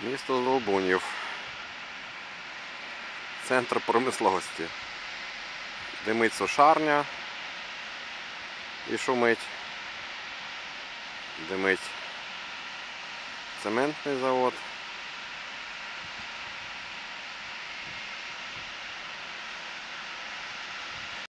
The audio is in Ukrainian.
Місто Долбунів. Центр промисловості. Димить сушарня і шумить. Димить цементний завод.